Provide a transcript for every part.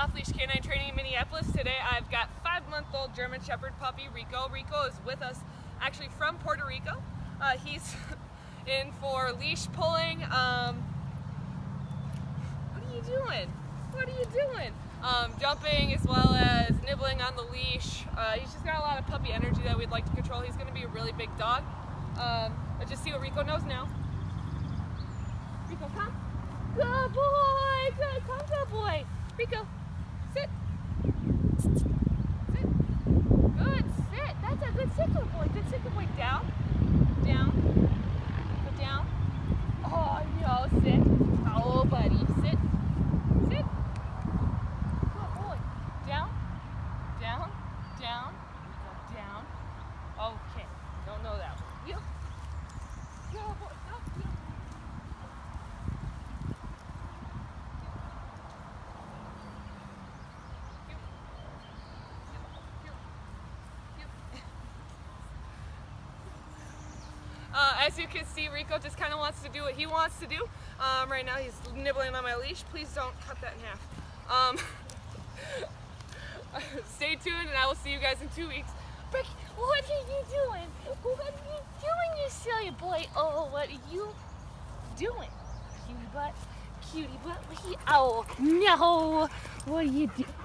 Hi guys, back here with Off Leash Canine Training in Minneapolis. Today I've got five month old German Shepherd puppy Rico. Rico is with us actually from Puerto Rico. Uh, he's in for leash pulling. Um, what are you doing? What are you doing? Um, jumping as well as nibbling on the leash. Uh, he's just got a lot of puppy energy that we'd like to control. He's going to be a really big dog. Um, let's just see what Rico knows now. Rico, come. Good boy. Good. Come, good boy. Rico, sit. Sit. Good. Sit. That's a good sit, good boy. Good sit, good boy. Down. Down. Go down. Oh, no. Sit. Oh, buddy. Sit. Sit. Good boy. Down. Down. Down. Go down. Okay. Don't know that one. You. Good boy. Go. You. Uh, as you can see, Rico just kind of wants to do what he wants to do. Um, right now he's nibbling on my leash. Please don't cut that in half. Um, stay tuned and I will see you guys in two weeks. Rick, what are you doing? What are you doing, you silly boy? Oh, what are you doing? Cutie butt, cutie butt. Oh, no. What are you doing?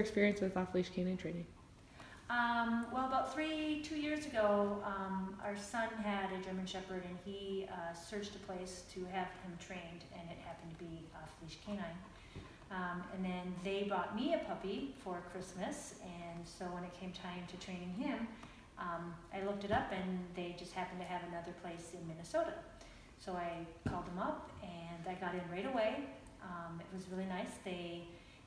Your experience with off leash canine training? Um, well, about three, two years ago, um, our son had a German Shepherd, and he uh, searched a place to have him trained, and it happened to be off leash canine. Um, and then they bought me a puppy for Christmas, and so when it came time to training him, um, I looked it up, and they just happened to have another place in Minnesota. So I called them up, and I got in right away. Um, it was really nice. They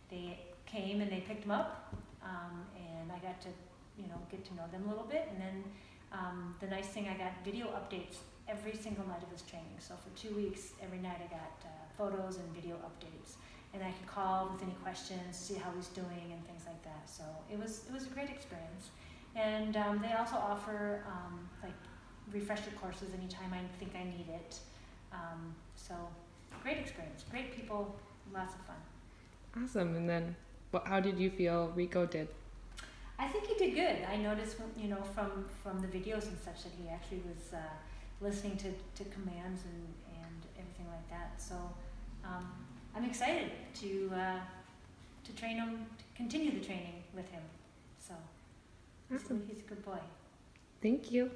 they came and they picked him up, um, and I got to you know get to know them a little bit. And then um, the nice thing, I got video updates every single night of his training. So for two weeks, every night I got uh, photos and video updates, and I could call with any questions, see how he's doing, and things like that. So it was it was a great experience. And um, they also offer um, like refresher courses anytime I think I need it. Um, so great experience, great people, lots of fun. Awesome. And then, what, how did you feel Rico did? I think he did good. I noticed, you know, from from the videos and such that he actually was uh, listening to, to commands and, and everything like that. So um, I'm excited to uh, to train him, to continue the training with him. So Awesome. he's a good boy. Thank you.